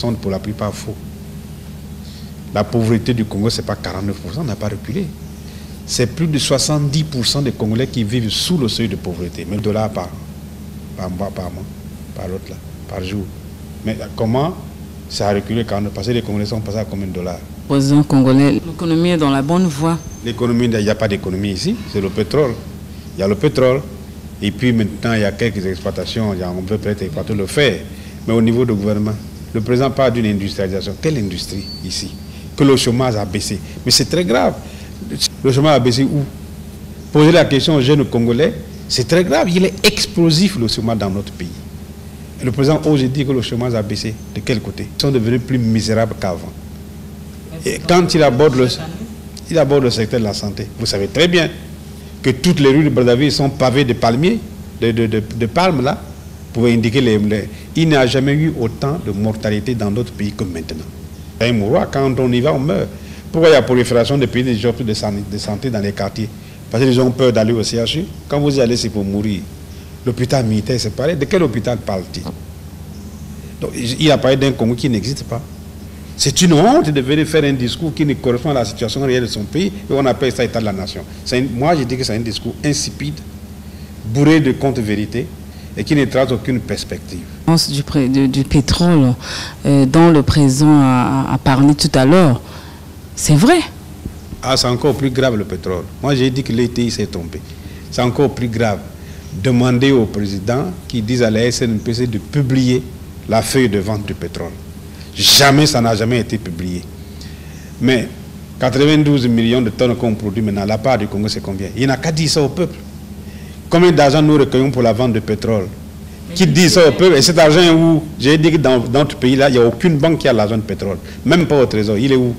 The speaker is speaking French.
sont pour la plupart faux. La pauvreté du Congo, ce n'est pas 49%, on n'a pas reculé. C'est plus de 70% des Congolais qui vivent sous le seuil de pauvreté, 1000 dollars par, par mois, par mois, par l'autre là, par jour. Mais comment ça a reculé quand on a passé les Congolais sont passés à combien de dollars? Président congolais, l'économie est dans la bonne voie. L'économie, il n'y a pas d'économie ici, c'est le pétrole. Il y a le pétrole. Et puis maintenant, il y a quelques exploitations, on peut peut-être exploiter le fer. Mais au niveau du gouvernement, le président parle d'une industrialisation. Quelle industrie ici Que le chômage a baissé? Mais c'est très grave. Le chômage a baissé où? Poser la question aux jeunes Congolais, c'est très grave. Il est explosif le chômage dans notre pays. Le président ose dire que le chômage a baissé. De quel côté? Ils sont devenus plus misérables qu'avant. Et quand il aborde, le, il aborde le secteur de la santé, vous savez très bien que toutes les rues de Brazzaville sont pavées de palmiers, de, de, de, palmes là, pour indiquer les, Il n'y a jamais eu autant de mortalité dans d'autres pays que maintenant. Quand on y va, on meurt. Pourquoi il y a prolifération de pays des de santé dans les quartiers? Parce qu'ils ont peur d'aller au CHU. Quand vous y allez, c'est pour mourir. L'hôpital militaire, c'est pareil. De quel hôpital parle-t-il? Donc, il a parlé d'un Congo qui n'existe pas. C'est une honte de venir faire un discours qui ne correspond à la situation réelle de son pays et on appelle ça État de la nation. moi, je dis que c'est un discours insipide, bourré de comptes vérité et qui ne trace aucune perspective. Du, du, du pétrole euh, dont le président a, parlé tout à l'heure, c'est vrai. Ah, c'est encore plus grave le pétrole. Moi, j'ai dit que l'ETI s'est trompé. C'est encore plus grave. Demander au président qui dise à la SNPC de publier la feuille de vente du pétrole. Jamais, ça n'a jamais été publié. Mais 92 millions de tonnes qu'on produit maintenant, la part du Congo, c'est combien? Il n'a qu'à dire ça au peuple. Combien d'argent nous recueillons pour la vente de pétrole Qui dit ça au peuple Et cet argent est où J'ai dit que dans, notre pays, là, il n'y a aucune banque qui a l'argent de pétrole. Même pas au trésor. Il est où